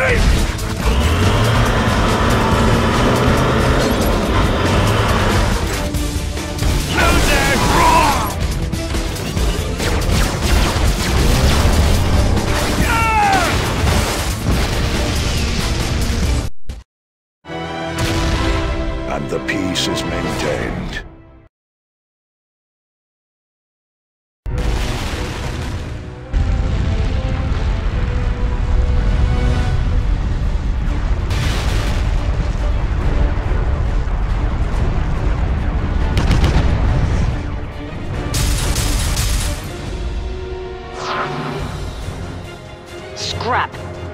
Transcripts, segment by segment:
And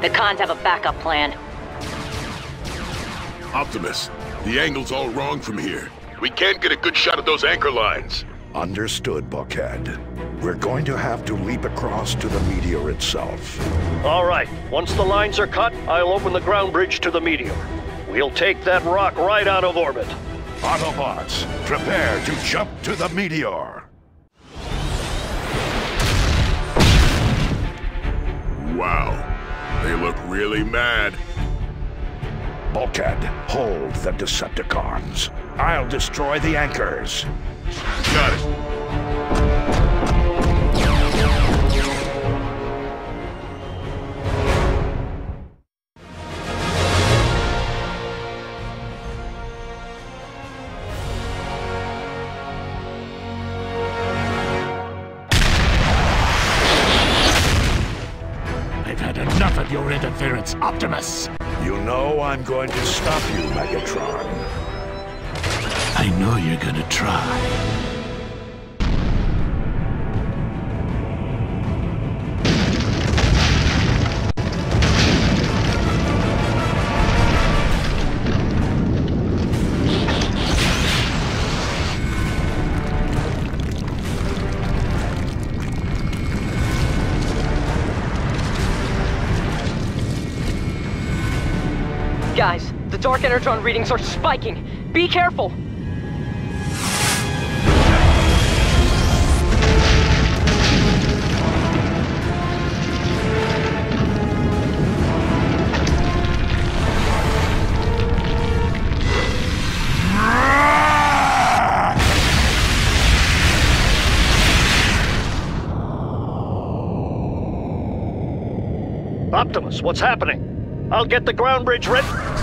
The cons have a backup plan. Optimus, the angle's all wrong from here. We can't get a good shot at those anchor lines. Understood, Bulkhead. We're going to have to leap across to the meteor itself. All right, once the lines are cut, I'll open the ground bridge to the meteor. We'll take that rock right out of orbit. Autobots, prepare to jump to the meteor! Wow. Look really mad. Bulkhead, hold the Decepticons. I'll destroy the anchors. Got it. Your interference, Optimus! You know I'm going to stop you, Megatron. I know you're gonna try. Guys, the Dark Energon readings are spiking. Be careful! Optimus, what's happening? I'll get the ground bridge ready.